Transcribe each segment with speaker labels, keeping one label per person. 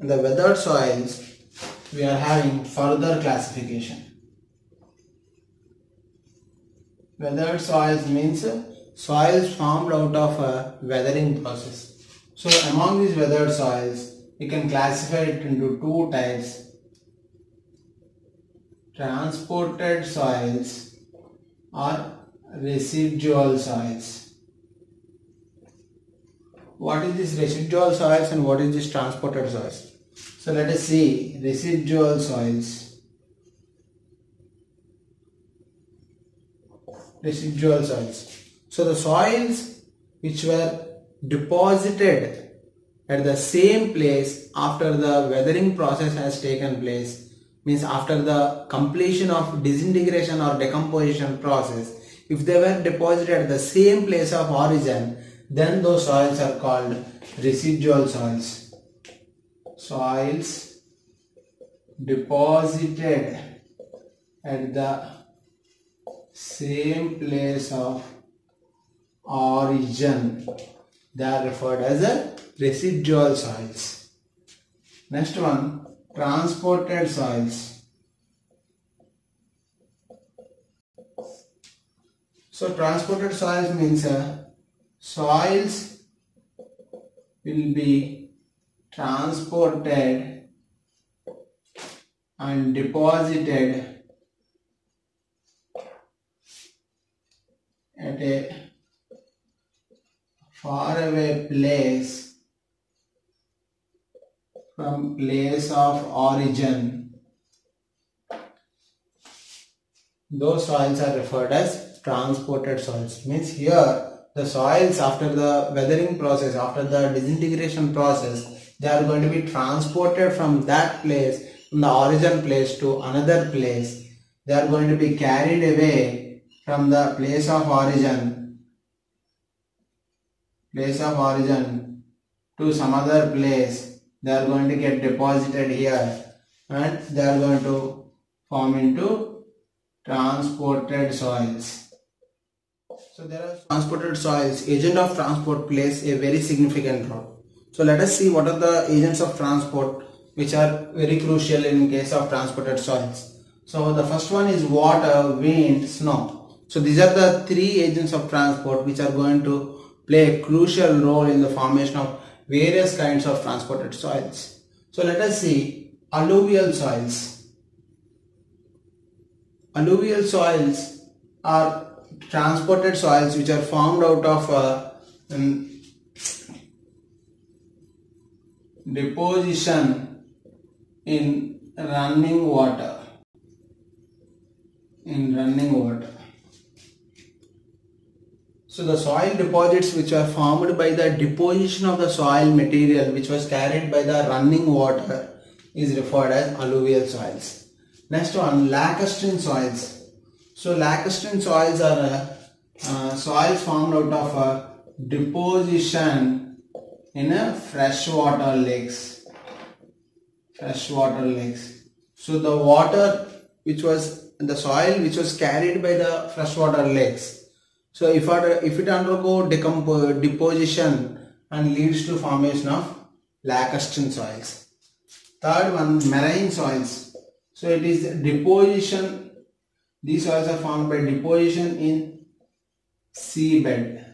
Speaker 1: in the weathered soils we are having further classification. Weathered soils means uh, soils formed out of a weathering process. So among these weathered soils we can classify it into two types transported soils or residual soils. What is this residual soils and what is this transported soils? So let us see residual soils. Residual soils. So the soils which were deposited at the same place after the weathering process has taken place means after the completion of disintegration or decomposition process if they were deposited at the same place of origin then those soils are called residual soils. Soils deposited at the same place of origin. They are referred as a residual soils. Next one transported soils. So transported soils means uh, soils will be transported and deposited at a faraway place from place of origin. Those soils are referred as transported soils. Means here the soils after the weathering process, after the disintegration process, they are going to be transported from that place, from the origin place to another place. They are going to be carried away from the place of origin, place of origin to some other place. They are going to get deposited here and they are going to form into transported soils. So there are transported soils. Agent of transport plays a very significant role. So let us see what are the agents of transport which are very crucial in case of transported soils. So the first one is water, wind, snow. So these are the three agents of transport which are going to play a crucial role in the formation of various kinds of transported soils. So let us see alluvial soils. Alluvial soils are transported soils which are formed out of uh, deposition in running water. In running water. So the soil deposits which are formed by the deposition of the soil material which was carried by the running water is referred as alluvial soils. Next one lacustrine soils so lacustrine soils are uh, uh, soils formed out of uh, deposition in a freshwater lakes. Freshwater lakes. So the water which was the soil which was carried by the freshwater lakes. So if it, if it undergo deposition and leads to formation of lacustrine soils. Third one marine soils. So it is deposition. These soils are formed by deposition in seabed.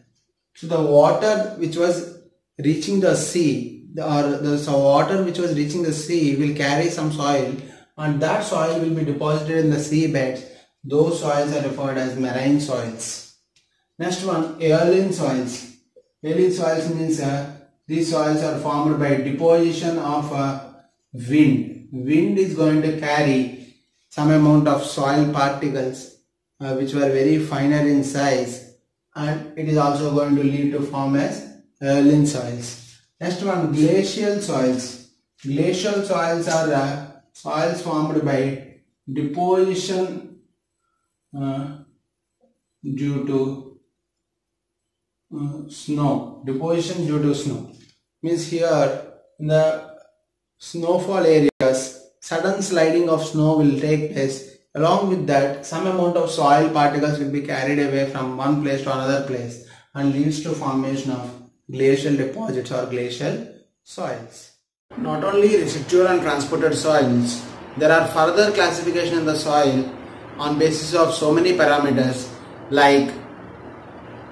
Speaker 1: So the water which was reaching the sea or the water which was reaching the sea will carry some soil and that soil will be deposited in the seabeds. Those soils are referred as marine soils. Next one, aeolian soils. Aeolian soils means uh, these soils are formed by deposition of uh, wind. Wind is going to carry some amount of soil particles uh, which were very finer in size and it is also going to lead to form as aeolian soils. Next one glacial soils. Glacial soils are uh, soils formed by deposition uh, due to uh, snow. Deposition due to snow. Means here in the snowfall areas sudden sliding of snow will take place along with that some amount of soil particles will be carried away from one place to another place and leads to formation of glacial deposits or glacial soils. Not only residual and transported soils, there are further classification in the soil on basis of so many parameters like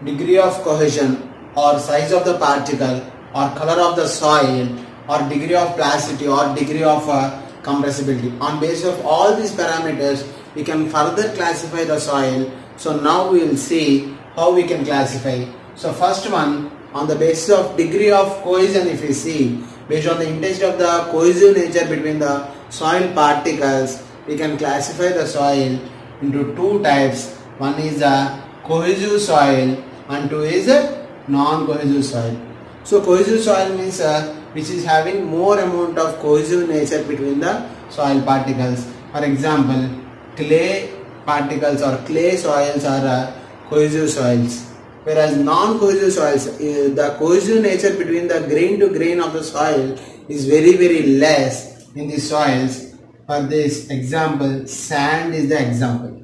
Speaker 1: degree of cohesion or size of the particle or color of the soil or degree of plasticity or degree of uh, compressibility. On basis of all these parameters, we can further classify the soil. So now we will see how we can classify. So first one, on the basis of degree of cohesion if we see, based on the intensity of the cohesive nature between the soil particles, we can classify the soil into two types. One is a cohesive soil and two is a non-cohesive soil. So cohesive soil means uh, which is having more amount of cohesive nature between the soil particles. For example, clay particles or clay soils are uh, cohesive soils. Whereas non-cohesive soils, uh, the cohesive nature between the grain to grain of the soil is very very less in the soils. For this example, sand is the example.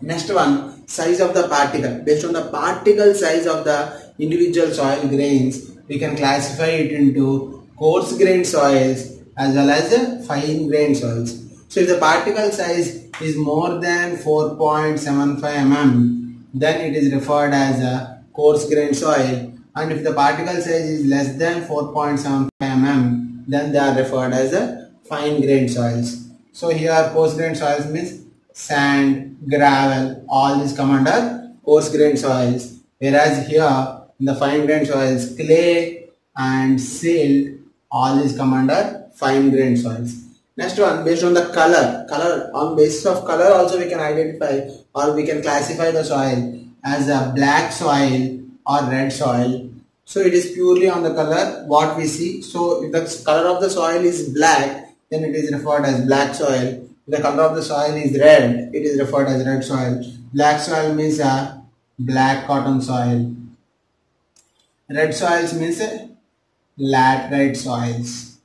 Speaker 1: Next one, size of the particle. Based on the particle size of the individual soil grains, we can classify it into coarse grained soils as well as fine grained soils. So if the particle size is more than 4.75 mm, then it is referred as a coarse grained soil. And if the particle size is less than 4.75 mm, then they are referred as a fine grained soils. So here coarse grained soils means sand, gravel, all these come under coarse grained soils. Whereas here in the fine grained soils, clay and silt, all these come under fine grained soils. Next one, based on the color, color on basis of color also we can identify or we can classify the soil as a black soil or red soil. So it is purely on the color what we see. So if the color of the soil is black, then it is referred as black soil the color of the soil is red, it is referred as red soil. Black soil means a black cotton soil. Red soils means laterite soils.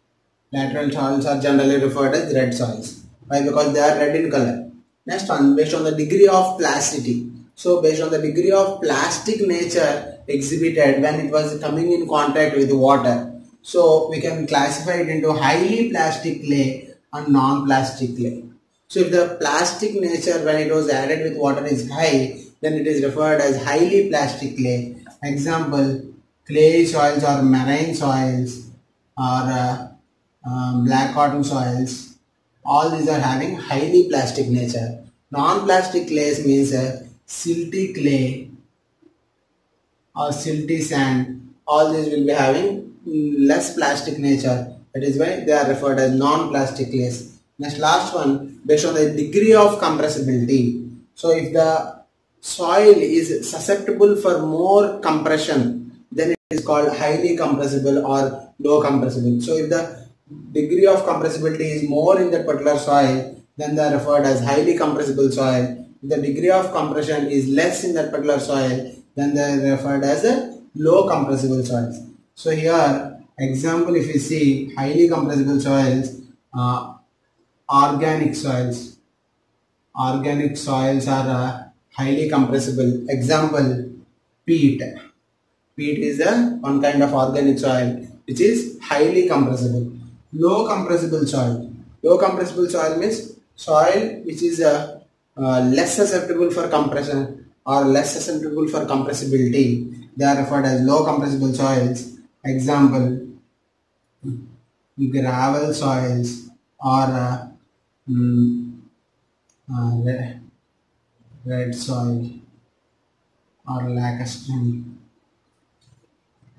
Speaker 1: Laterite soils are generally referred as red soils. Why? Because they are red in color. Next one, based on the degree of plasticity. So based on the degree of plastic nature exhibited when it was coming in contact with water. So we can classify it into highly plastic clay and non-plastic clay. So if the plastic nature when it was added with water is high, then it is referred as highly plastic clay. Example, clay soils or marine soils or uh, um, black cotton soils. All these are having highly plastic nature. Non-plastic clays means uh, silty clay or silty sand. All these will be having less plastic nature. That is why they are referred as non-plastic clays. Next last one based on the degree of compressibility. So if the soil is susceptible for more compression is called highly compressible or low compressible. So if the degree of compressibility is more in that particular soil then they are referred as highly compressible soil. If the degree of compression is less in that particular soil then they are referred as a low compressible soils. So here example if you see highly compressible soils uh, organic soils. Organic soils are uh, highly compressible. Example, peat. Peat is a one kind of organic soil which is highly compressible. Low compressible soil. Low compressible soil means soil which is uh, uh, less susceptible for compression or less susceptible for compressibility. They are referred as low compressible soils. Example, gravel soils or uh, mm, uh, red soil or lacustrine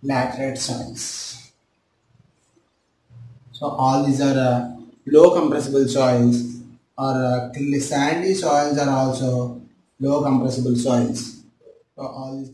Speaker 1: laterite soils. So all these are uh, low compressible soils or uh, sandy soils are also low compressible soils. So all these